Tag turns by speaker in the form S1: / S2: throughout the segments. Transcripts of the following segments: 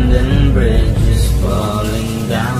S1: London Bridge is falling down.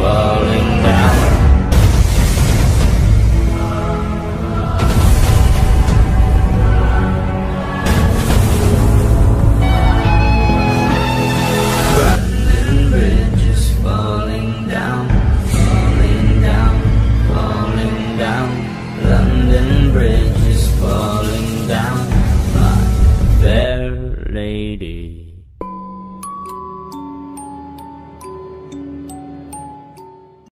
S1: falling down. Falling down, falling down, falling down. London Bridge is falling down, my fair lady.